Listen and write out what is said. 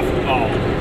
softball.